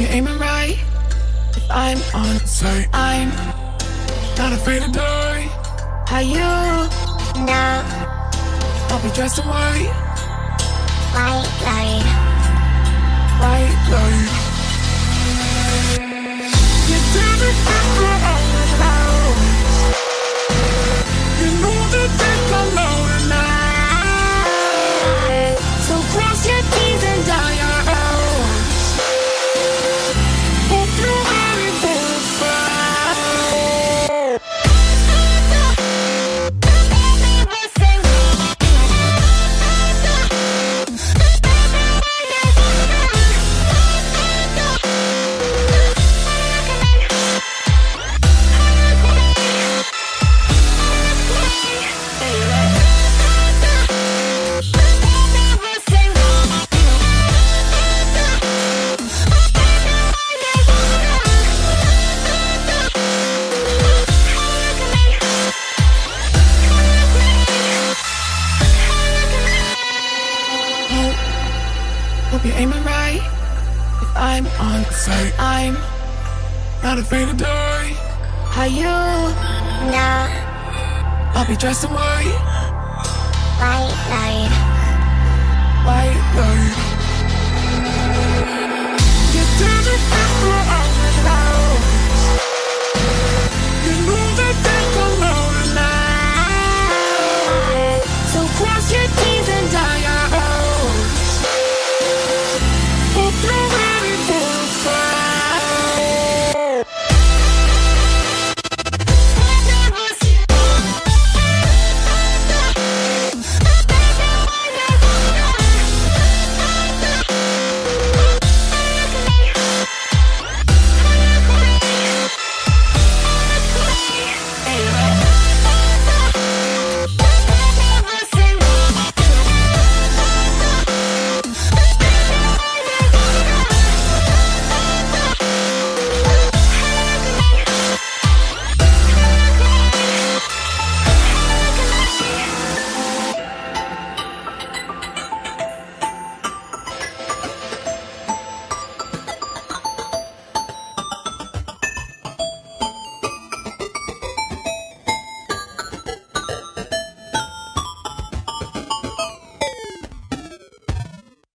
You're aiming right. If I'm on site, I'm not afraid to die. How you know? I'll be dressed in white, White light. white light. Hope you're aiming right. If I'm on site, I'm not afraid to die. How you know? I'll be dressed in white, White light.